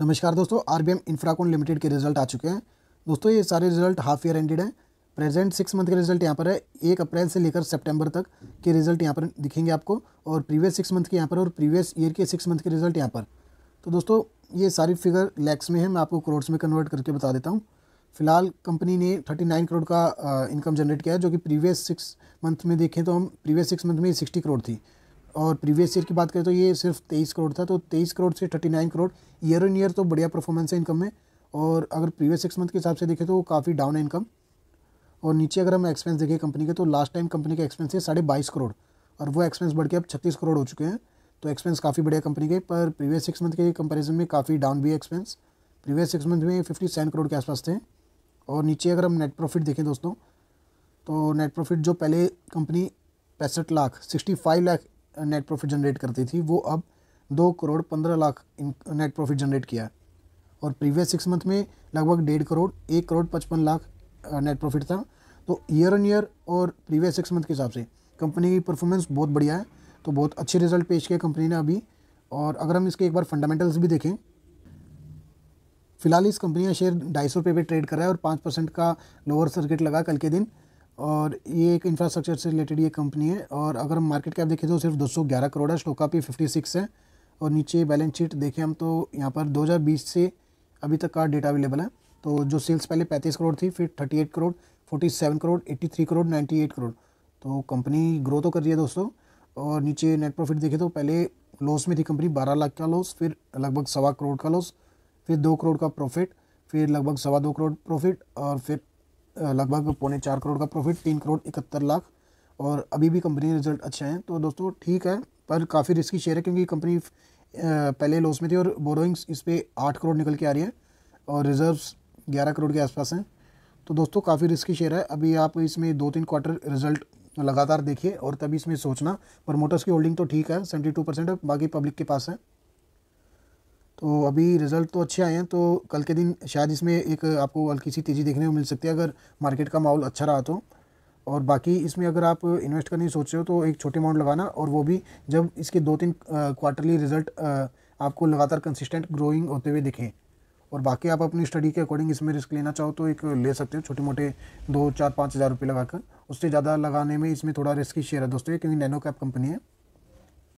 नमस्कार दोस्तों R B M Infracon limited के रिज़ल्ट आ चुके हैं। दोस्तों, ये सारे रिज़ल्ट हाफ़ ईयर एंडेड हैं। प्रेजेंट सिक्स मंथ के रिज़ल्ट यहाँ पर है। एक अप्रैल से लेकर सितंबर तक के रिज़ल्ट यहाँ पर दिखेंगे आपको, और प्रीवियस सिक्स मंथ के यहाँ पर और प्रीवियस ईयर के सिक्स मंथ के रिज़ल्ट यहाँ पर। तो दोस्तों, ये सारी फिगर लैक्स में है। मैं आपको करोड्स में कन्वर्ट करके बता देता हूँ। फ़िलहाल कंपनी ने थर्टी नाइन करोड़ का इनकम जनरेट किया है, जो कि प्रीवियस सिक्स मंथ में देखें तो हम प्रीवियस सिक्स मंथ में सिक्सटी करोड़ थी। और प्रीवियस ईयर की बात करें तो ये सिर्फ़ तेईस करोड़ था तो तेईस करोड़ से thirty nine crore year on year तो बढ़िया परफॉर्मेंस है इनकम में। और अगर प्रीवियस सिक्स मंथ के हिसाब से देखें तो काफ़ी डाउन है इनकम और नीचे अगर हम एक्सपेंस देखें कंपनी के तो लास्ट टाइम कंपनी का एक्सपेंस है साढ़े बाईस करोड़। और वो एक्सपेंस बढ़ के अब छत्तीस करोड़ हो चुके हैं तो एक्सपेंस काफ़ी बढ़िया कंपनी के। पर प्रीवियस सिक्स मंथ के कंपेरिजन में काफ़ी डाउन भी एक्सपेंस प्रीवियस सिक्स मंथ में फिफ्टी सेवन करोड़ के आसपास थे। और नीचे अगर हम नेट प्रॉफिट देखें दोस्तों तो नेट प्रॉफिट जो पहले कंपनी पैंसठ lakh sixty five lakh net profit generate करती थी, वो अब दो करोड़ पंद्रह लाख नेट प्रॉफिट जनरेट किया और प्रीवियस सिक्स मंथ में लगभग डेढ़ करोड़, एक करोड़ पचपन लाख नेट प्रॉफिट था। तो ईयर ऑन ईयर और प्रीवियस सिक्स मंथ के हिसाब से कंपनी की परफॉर्मेंस बहुत बढ़िया है। तो बहुत अच्छे रिज़ल्ट पेश किए कंपनी ने अभी। और अगर हम इसके एक बार फंडामेंटल्स भी देखें, फ़िलहाल इस कंपनी का शेयर ढाई सौ रुपये पे ट्रेड कर रहा है और पाँच परसेंट का लोअर सर्किट लगा कल के दिन। और ये एक इंफ्रास्ट्रक्चर से रिलेटेड ये कंपनी है और अगर हम मार्केट कैप देखें तो सिर्फ़ 211 करोड़ है स्टोका पे 56 है और नीचे बैलेंस शीट देखें हम तो यहाँ पर 2020 से अभी तक का डेटा अवेलेबल है। तो जो सेल्स पहले 35 करोड़ थी, फिर 38 करोड़ 47 करोड़ 83 करोड़ 98 करोड़। तो कंपनी ग्रो तो कर रही है दोस्तों और नीचे नेट प्रॉफिट देखें तो पहले लॉस में थी कंपनी बारह लाख का लॉस फिर लगभग सवा करोड़ का लॉस फिर दो करोड़ का प्रॉफिट फिर लगभग सवा दो करोड़ प्रॉफिट और फिर लगभग पौने चार करोड़ का प्रॉफिट तीन करोड़ इकहत्तर लाख। और अभी भी कंपनी के रिज़ल्ट अच्छे हैं। तो दोस्तों, ठीक है, पर काफ़ी रिस्की शेयर है क्योंकि कंपनी पहले लॉस में थी और बोरोइंग्स इस पर आठ करोड़ निकल के आ रही है और रिजर्व्स ग्यारह करोड़ के आसपास हैं। तो दोस्तों, काफ़ी रिस्की शेयर है। अभी आप इसमें दो तीन क्वार्टर रिज़ल्ट लगातार देखिए और तभी इसमें सोचना। प्रमोटर्स की होल्डिंग तो ठीक है सेवेंटी टू परसेंट बाकी पब्लिक के पास है। तो अभी रिज़ल्ट तो अच्छे आए हैं तो कल के दिन शायद इसमें एक आपको हल्की सी तेज़ी देखने को मिल सकती है, अगर मार्केट का माहौल अच्छा रहा तो। और बाकी इसमें अगर आप इन्वेस्ट करने सोच रहे हो तो एक छोटे अमाउंट लगाना और वो भी जब इसके दो तीन क्वार्टरली रिज़ल्ट आपको लगातार कंसिस्टेंट ग्रोइंग होते हुए दिखें। और बाकी आप अपनी स्टडी के अकॉर्डिंग इसमें रिस्क लेना चाहो तो एक ले सकते हो छोटे मोटे दो, चार, पाँच हज़ार रुपये लगाकर। उससे ज़्यादा लगाने में इसमें थोड़ा रिस्की शेयर है दोस्तों क्योंकि नैनो कैप कंपनी है।